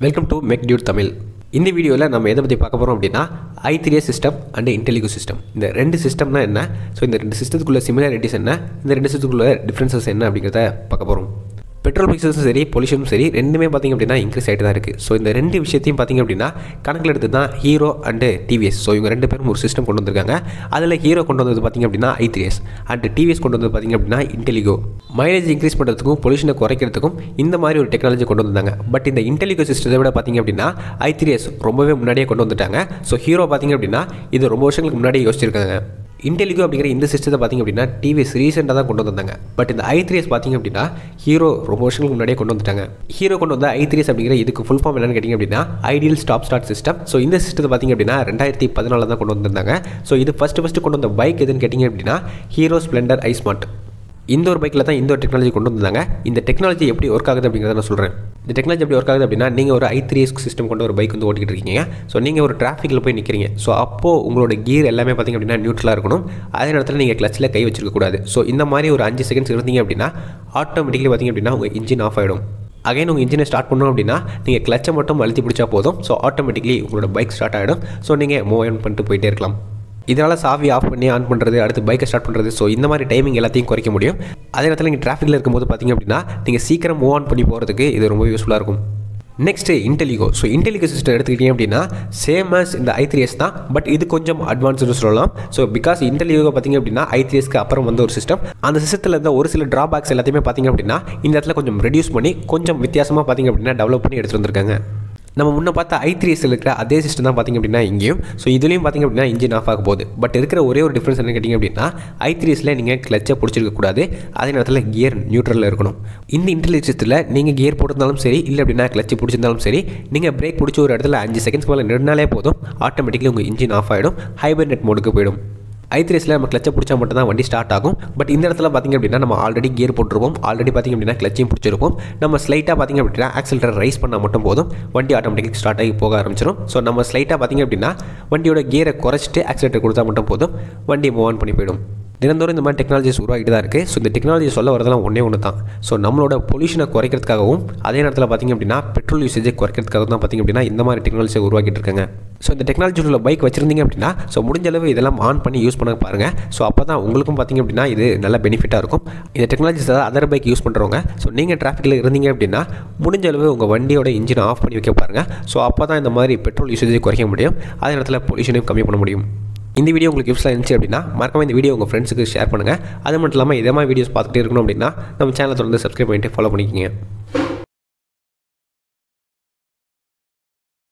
Welcome to mech dude Tamil இந்த வீடியோவில் நம்ம எதை பற்றி பார்க்க போகிறோம் அப்படின்னா I three system and Intelligo system இந்த ரெண்டு சிஸ்டம்னா என்ன? ஸோ இந்த ரெண்டு சிஸ்டத்துக்குள்ள சிமிலாரிட்டிஸ் என்ன? இந்த ரெண்டு சிஸ்டத்துக்குள்ள டிஃப்ரென்சஸ் என்ன அப்படிங்கிறத பார்க்க போகிறோம் பெட்ரோல் பிக்சல்ஸும் சரி பொல்யூஷனும் சரி ரெண்டுமே பார்த்திங்க அப்படின்னா இன்க்ரீஸ் ஆகிட்டு தான் இருக்குது ஸோ இந்த ரெண்டு விஷயத்தையும் பார்த்திங்க அப்படின்னா கணக்கில் எடுத்து தான் ஹீரோ அண்டு டிவிஎஸ் ஸோ இவங்க ரெண்டு பேரும் ஒரு சிஸ்டம் கொண்டு வந்திருக்காங்க. அதில் ஹீரோ கொண்டு வந்தது பார்த்திங்க அப்படின்னா ஐ த்ரீ எஸ் டிவிஎஸ் கொண்டு வந்தது பார்த்திங்க அப்படின்னா இன்டெலிகோ மைலேஜ் இன்க்ரீஸ் பண்ணுறதுக்கும் பொல்யூஷனை குறைக்கிறதுக்கும் இந்த மாதிரி ஒரு டெக்னாலஜி கொண்டு வந்தாங்க பட் இந்த இன்டெலிகோ சிஸ்டத்தை விட பார்த்திங்க அப்படின்னா ஐ த்ரீ எஸ் ரொம்பவே முன்னாடியே கொண்டு வந்துட்டாங்க. ஸோ ஹீரோ பார்த்திங்க அப்படின்னா இது ரொம்ப வருஷங்களுக்கு முன்னாடியே யோசிச்சிருக்காங்க. இன்டெலிகோ அப்படிங்கிற இந்த சிஸ்டத்தை பார்த்திங்க அப்படின்னா டிவிஎஸ் ரீசெண்டாக தான் கொண்டு வந்தாங்க பட் இந்த ஐ த்ரீஎஸ் பார்த்திங்க அப்படின்னா ஹீரோ ரொம்ப வருஷங்களுக்கு முன்னாடியே கொண்டு வந்துட்டாங்க. ஹீரோ கொண்டு வந்த ஐ த்ரீஎஸ் அப்படிங்கிற இதுக்கு ஃபுல் ஃபார்ம் என்னன்னு கேட்டிங்க அப்படின்னா ideal stop start system so இந்த சிஸ்டத்தை பார்த்திங்க அப்படின்னா ரெண்டாயிரத்தி பதினாலில் தான் கொண்டு வந்திருந்தாங்க. ஸோ இது ஃபஸ்ட்டு ஃபஸ்ட்டு கொண்டு வந்த பைக் எதுன்னு கேட்டிங்க அப்படின்னா ஹீரோ ஸ்ப்ளெண்டர் ஐஸ்மார்ட் இந்த ஒரு பைக்கில் தான் இந்த ஒரு டெக்னாலஜி கொண்டு வந்தாங்க இந்த டெக்னாலஜி எப்படி ஒர்க் ஆகுது அப்படிங்கிறத நான் சொல்கிறேன் இந்த டெக்னாலஜி எப்படி ஒர்க் ஆகுது அப்படின்னா நீங்கள் ஒரு ஐ த்ரீ சிஸ்டம் கொண்டு ஒரு பைக் வந்து ஓட்டிகிட்டு இருக்கீங்க. ஸோ நீங்கள் ஒரு டிராஃபிக்கில் போய் நிற்கிறீங்க ஸோ அப்போது உங்களோட கியர் எல்லாமே பார்த்திங்க அப்படின்னா நியூட்ரலாக இருக்கணும். அதே நேரத்தில் நீங்கள் கிளச்சில் கை வச்சிருக்கக்கூடாது ஸோ இந்த மாதிரி ஒரு அஞ்சு செகண்ட்ஸ் இருந்தீங்க அப்படின்னா ஆட்டோமேட்டிக்கலி பார்த்திங்க அப்படின்னா உங்கள் இன்ஜின் ஆஃப் ஆகிடும் அகைன் உங்கள் இன்ஜினை ஸ்டார்ட் பண்ணோம் அப்படின்னா நீங்கள் கிளச்சை மட்டும் அழுத்தி பிடிச்சா போதும். ஸோ ஆட்டோமேட்டிக்லி உங்களோட பைக் ஸ்டார்ட் ஆகிடும் ஸோ நீங்கள் மூவ் ஆன் பண்ணிட்டு போயிட்டே இருக்கலாம். இதனால் சாவி ஆஃப் பண்ணி ஆன் பண்ணுறது அடுத்து பைக்கை ஸ்டார்ட் பண்ணுறது ஸோ இந்த மாதிரி டைமிங் எல்லாத்தையும் குறைக்க முடியும். அதே நேரத்தில் நீங்கள் டிராஃபிக்கில் இருக்கும்போது பார்த்தீங்க அப்படின்னா நீங்கள் சீக்கிரம் மூவ் ஆன் பண்ணி போகிறதுக்கு இது ரொம்ப யூஸ்ஃபுல்லாக இருக்கும். Next Intelligo so Intelligo system எடுத்துக்கிட்டீங்க அப்படின்னா சேம் ஆஸ் இந்த ஐ த்ரீ எஸ் தான் பட் இது கொஞ்சம் அட்வான்ஸ்னு சொல்லலாம். ஸோ பிகாஸ் இன்டெலிகோ பார்த்திங்க அப்படின்னா ஐ த்ரீ எஸ்க்கு அப்புறம் வந்த ஒரு சிஸ்டம் அந்த சிஸ்டத்தில் இருந்த ஒரு சில ட்ராபேக்ஸ் எல்லாத்தையுமே பார்த்திங்க அப்படின்னா இந்த இடத்துல கொஞ்சம் ரெடியூஸ் பண்ணி கொஞ்சம் வித்தியாசமாக பார்த்திங்க அப்படின்னா டெவலப் பண்ணி எடுத்துகிட்டு வந்திருக்காங்க. நம்ம முன்னே பார்த்தா ஐ த்ரீ இருக்கிற அதே சிஸ்டம் தான் பார்த்திங்க அப்படின்னா இங்கேயும். ஸோ இதுலேயும் பார்த்திங்க அப்படின்னா இன்ஜின் ஆஃப் ஆக போகுது. பட் இருக்கிற ஒரே ஒரு டிஃப்ரென்ஸ் என்ன கேட்டிங்க அப்படின்னா ஐ த்ரீஸில் நீங்கள் கிளச்சை பிடிச்சிருக்கக்கூடாது அதே நேரத்தில் கியர் நியூட்ரலில் இருக்கணும். இந்த இன்டெலிஜென்ஸில் நீங்கள் கியர் போட்டிருந்தாலும் சரி இல்லை அப்படின்னா கிளச்சு பிடிச்சிருந்தாலும் சரி நீங்கள் பிரேக் பிடிச்ச ஒரு இடத்துல அஞ்சு செகண்ட்ஸ் மேலே நின்றாலே போதும். ஆட்டோமேட்டிக்கலி உங்கள் இன்ஜின் ஆஃப் ஆகிடும் ஹைபர்நெட் மோடுக்கு போயிடும். ஐ த்ரீஸில் நம்ம கிளச்சை பிடிச்சா மட்டும் தான் வண்டி ஸ்டார்ட் ஆகும். பட் இந்த இடத்துல பார்த்திங்க அப்படின்னா நம்ம ஆல்ரெடி கியர் போட்டிருப்போம் ஆல்ரெடி பார்த்திங்க அப்படின்னா கிளச்சையும் பிடிச்சிருப்போம் நம்ம ஸ்லைட்டாக பார்த்திங்க அப்படின்னா ஆக்சிலேட்டர் ரைஸ் பண்ணால் மட்டும் போதும். வண்டி ஆட்டோமேட்டிக் ஸ்டார்ட் ஆகி போக ஆரம்பிச்சிடும் ஸோ நம்ம ஸ்லைட்டாக பார்த்திங்க அப்படின்னா வண்டியோட கியரை குறைச்சிட்டு ஆக்சிலேட்டர் கொடுத்தா மட்டும் போதும். வண்டி மூவ் ஆன் பண்ணி போயிடும். தினந்தோறும் இந்த மாதிரி டெக்னாலஜிஸ் உருவாகிட்டு தான் இருக்குது ஸோ இந்த டெக்னாலஜி சொல்ல வரதெல்லாம் ஒன்றே ஒன்று தான். ஸோ நம்மளோட பொல்யூஷனை குறைக்கிறதுக்காகவும் அதே நேரத்தில் பார்த்திங்க அப்படின்னா பெட்ரோல் யூசேஜை குறைக்கிறதுக்காக தான் பார்த்திங்க அப்படின்னா இந்த மாதிரி டெக்னாலஜியை உருவாக்கிட்டு இருக்காங்க. ஸோ இந்த டெக்னாலஜி உள்ள பைக் வச்சுருந்தீங்க அப்படின்னா ஸோ முடிஞ்ச அளவு இதெல்லாம் ஆன் பண்ணி யூஸ் பண்ண பாருங்கள் ஸோ அப்போ தான் உங்களுக்கும் பார்த்திங்க அப்படின்னா இது நல்ல பெனிஃபிட்டாக இருக்கும். இந்த டெக்னாலஜிஸ் ஏதாவது அதர் பைக் யூஸ் பண்ணுறவங்க ஸோ நீங்கள் டிராஃபிக்கில் இருந்தீங்க அப்படின்னா முடிஞ்ச அளவு உங்கள் வண்டியோட இன்ஜினை ஆஃப் பண்ணி வைக்க பாருங்கள் ஸோ அப்போ தான் இந்த மாதிரி பெட்ரோல் யூசேஜை குறைக்க முடியும். அதே நேரத்தில் பொல்யூஷனையும் கம்மி பண்ண முடியும். இந்த வீடியோ உங்களுக்கு யூஸ்ஃபுல்லாக இருந்துச்சு அப்படின்னா மறக்காம இந்த வீடியோ உங்கள் ஃப்ரெண்ட்ஸுக்கு ஷேர் பண்ணுங்கள் அது மட்டும் இல்லாமல் இதே மாதிரி வீடியோஸ் பார்த்துட்டே இருக்கணும் அப்படின்னா நம்ம சேனலை தொடர்ந்து சப்ஸ்கிரைப் பண்ணிட்டு ஃபாலோ பண்ணிக்கோங்க.